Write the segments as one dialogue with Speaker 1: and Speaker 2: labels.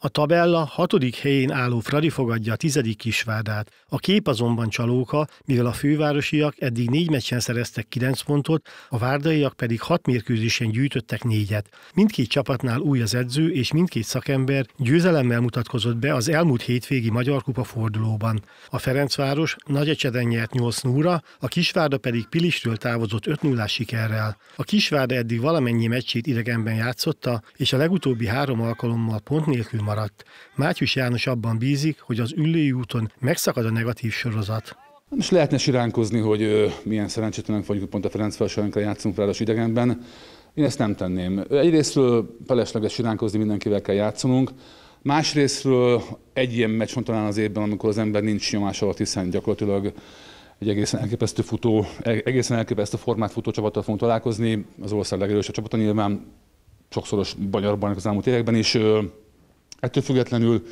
Speaker 1: A tabella hatodik helyén álló Fradi fogadja a tizedik Kisvárdát. A kép azonban csalóka, mivel a fővárosiak eddig négy meccsen szereztek kilenc pontot, a várdaiak pedig hat mérkőzésen gyűjtöttek négyet. Mindkét csapatnál új az edző, és mindkét szakember győzelemmel mutatkozott be az elmúlt hétvégi Magyar Kupa fordulóban. A Ferencváros Nagyecseden nyert 8 0 a Kisvárda pedig Pilistről távozott 5 0 sikerrel. A Kisvárda eddig valamennyi meccsét idegenben játszotta, és a legutóbbi három alkalommal pont nélkül maradt. Mátyus János abban bízik, hogy az ülői úton megszakad a negatív sorozat.
Speaker 2: Most lehetne siránkozni, hogy ö, milyen szerencsétlenek vagyunk, pont a Ferencvárosankra játszunk ráadásul idegenben. Én ezt nem tenném. Egyrésztről felesleges siránkozni, mindenkivel kell játszanunk. Másrésztről egy ilyen meccs van talán az évben, amikor az ember nincs nyomás alatt, hiszen gyakorlatilag egy egészen elképesztő futó, egészen elképesztő formát futó csapattal fogunk találkozni. Az ország legerősebb csapata nyilván, sokszoros magyar bajnok az elmúlt években is. Ettől függetlenül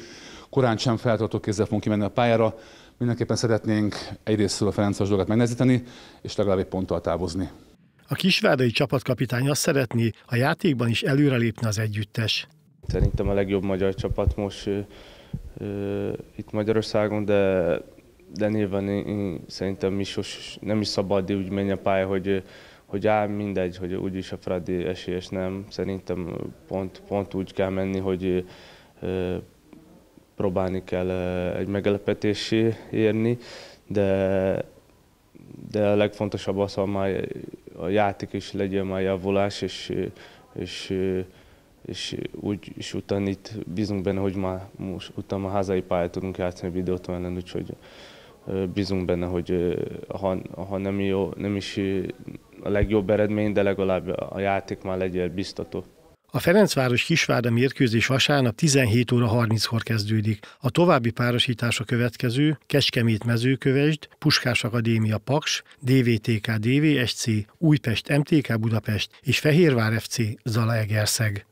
Speaker 2: korán sem feltartó kézzel fogunk kimenni a pályára. Mindenképpen szeretnénk egyrésztről a Ferencváros dolgát megnehezíteni, és legalább egy ponttal távozni.
Speaker 1: A kisvárdai csapatkapitány azt szeretné, a játékban is előrelépne az együttes.
Speaker 3: Szerintem a legjobb magyar csapat most ö, ö, itt Magyarországon, de, de nyilván én, én szerintem is nem is szabad úgy menni a pálya, hogy, hogy áll mindegy, hogy úgyis a Fradi esélyes nem. Szerintem pont, pont úgy kell menni, hogy ö, próbálni kell egy meglepetésé érni, de, de a legfontosabb az, hogy már a játék is legyen már javulás, és, és, és úgy is utána itt bízunk benne, hogy már most utána a hazai pályát tudunk játszani videót ellen, úgyhogy bízunk benne, hogy ha, ha nem, jó, nem is a legjobb eredmény, de legalább a játék már legyen biztató.
Speaker 1: A Ferencváros Kisvárda mérkőzés vasárnap 17 óra 30-kor kezdődik. A további párosítás a következő, Kecskemét mezőkövesd, Puskás Akadémia Paks, DVTK DVSC, Újpest MTK Budapest és Fehérvár FC Zala Egerszeg.